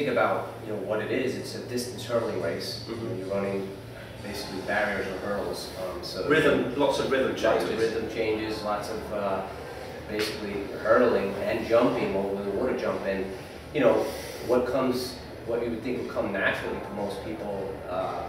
think about you know what it is, it's a distance hurdling race. You know, Mhm. you're running basically barriers or hurdles. Um, so Rhythm, lots of rhythm lots changes. of rhythm changes, lots of uh, basically hurdling and jumping over the water jump. And you know what comes, what you would think would come naturally to most people, uh,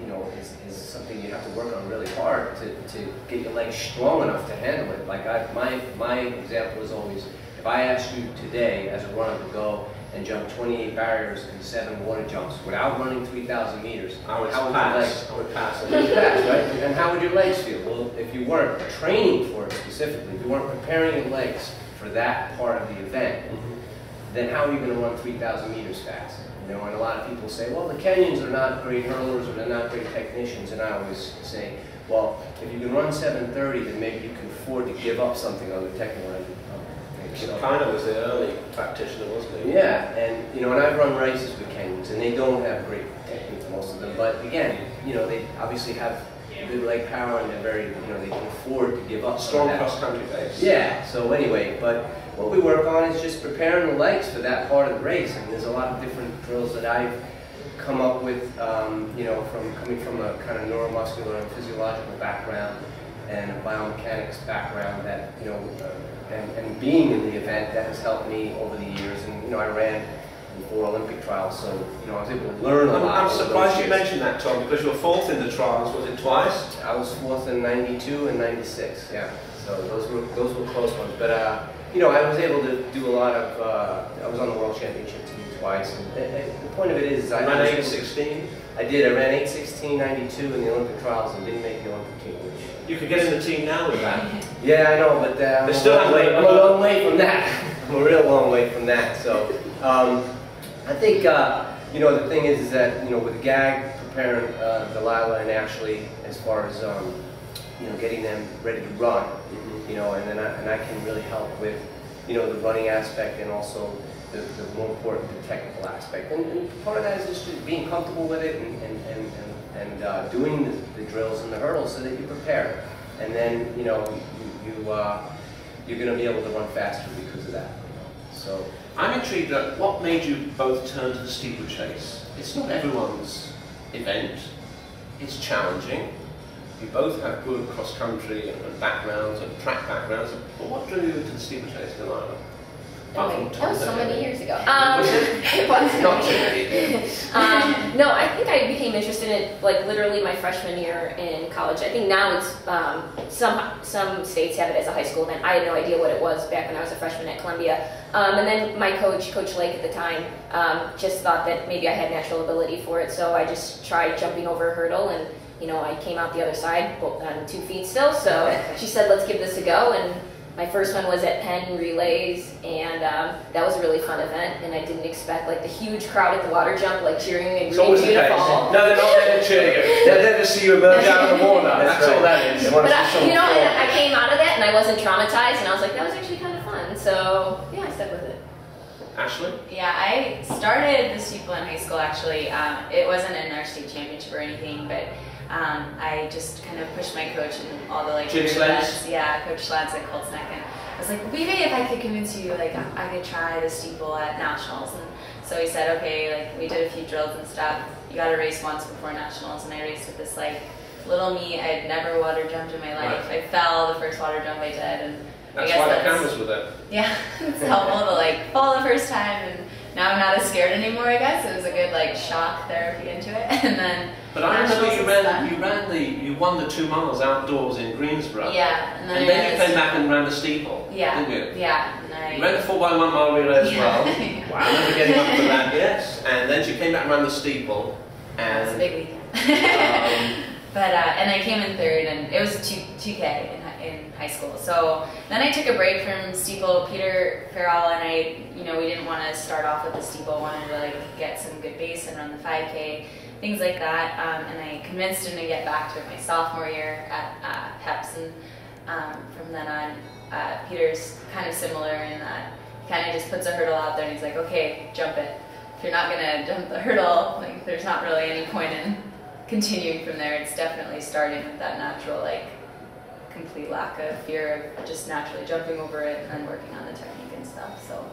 you know, is, is something you have to work on really hard to, to get your legs strong enough to handle it. Like I, my my example is always, if I asked you today as a runner to go and jump 28 barriers and seven water jumps without running 3,000 meters, I would how would your legs pass. I would pass. Right? And how would your legs feel? Well, if you weren't training for it specifically, if you weren't preparing your legs for that part of the event, Mhm. then how are you going to run 3,000 meters fast? You know, and a lot of people say, well, the Kenyans are not great hurdlers or they're not great technicians, and I always say, well, if you can run 730, then maybe you can afford to give up something on the technical end. Of things. So- Keino was the early practitioner, wasn't he? yeah, and you know, and I've run races with Kenyans, and they don't have great technique, most of them. But again, you know, they obviously have good leg power, and they're very, you know, they can afford to give up Strong cross-country base. Yeah. So anyway, but what we work on is just preparing the legs for that part of the race, and there's a lot of different drills that I've come up with, um, you know, from coming from a kind of neuromuscular and physiological background and a biomechanics background that, you know, uh, and, and being in the event that has helped me over the years. And, you know, I ran four Olympic trials, so, you know, I was able to learn a I'm, lot. I'm surprised you years. mentioned that, Tom, because you were fourth in the trials. Was it twice? I was fourth in '92 and '96. Yeah, so those were those were close ones. But uh, you know, I was able to do a lot of. Uh, I was on the world championship team twice. And, and- the point of it is, I Ran was eight able- sixteen. I did. I ran 8:16, 92 in the Olympic trials and didn't make the Olympic team. You could get in the team now with that. yeah, I know, but uh, I'm, a still long way, a- I'm a long way from that. I'm a real long way from that. So um, I think uh, you know the thing is, is that you know with GAG preparing uh, Delilah and Ashley as far as um, you know getting them ready to run, you know, and then I, and I can really help with you know the running aspect and also the, the more important the technical aspect. And, and part of that is just being comfortable with it and and and, and, and uh, doing the, the drills and the hurdles so that you prepare. And then you know you, you uh, you're going to be able to run faster because of that. You know? So. I'm intrigued at what made you both turn to the steeplechase. It's not everyone's event. It's challenging. You both have good cross-country and backgrounds and track backgrounds. But what drew you to the steeplechase, Delilah? Apart from That was so many years ago. Um, it? was Not too many. many. um, no, I think I became interested in it like literally my freshman year in college. I think now it's um, some some states have it as a high school event. I had no idea what it was back when I was a freshman at Columbia. Um, and then my coach, Coach Lake at the time, um, just thought that maybe I had natural ability for it. So I just tried jumping over a hurdle and. You know, I came out the other side on two feet still. So she said, "Let's give this a go." And my first one was at Penn Relays, and um, that was a really fun event. And I didn't expect like the huge crowd at the water jump, like cheering and It's rooting always the case. No, they're not there to cheer you. They're there to see you emerge out of the water. That's all that is. They But to I, you know, fall. I came out of that, and I wasn't traumatized, and I was like, that was actually kind of fun. So yeah, I stuck with it. Ashley? Yeah, I started the steeple in high school actually. Um, it wasn't in our state championship or anything, but um, I just kind of pushed my coach and all the like Jim events. Yeah, Coach Slantz at Colts Neck, and I was like, maybe if I could convince you, like I could try the steeple at nationals. And so he said, okay, like we did a few drills and stuff. You got to race once before nationals, and I raced with this like little me. I had never water jumped in my life. I fell the first water jump I did, and I That's guess why the that's cameras were there. yeah, it's helpful to like fall the first time, and now I'm not as scared anymore. I guess it was a good like shock therapy into it, and then But I remember you ran, you ran the, you won the two miles outdoors in Greensboro. yeah, and then, And then you came back and ran the steeple. Yeah, Didn't you? yeah, and You ran the 4 by one mile relay as Yeah. well. Wow, I remember getting up for that, yes. And then she came back and ran the steeple. It was a And big weekend. um, but uh, and I came in third, and it was two two k in in high school. So then I took a break from steeple. Peter Farrell and I, you know, we didn't want to start off with the steeple. Wanted to like get some good base and run the five k, things like that. Um, and I convinced him to get back to it my sophomore year at uh, Heps, and um, from then on, uh, Peter's kind of similar in that he kind of just puts a hurdle out there and he's like, okay, jump it. If you're not gonna jump the hurdle, like there's not really any point in continuing from there. It's definitely starting with that natural, like complete lack of fear of just naturally jumping over it and working on the technique and stuff. So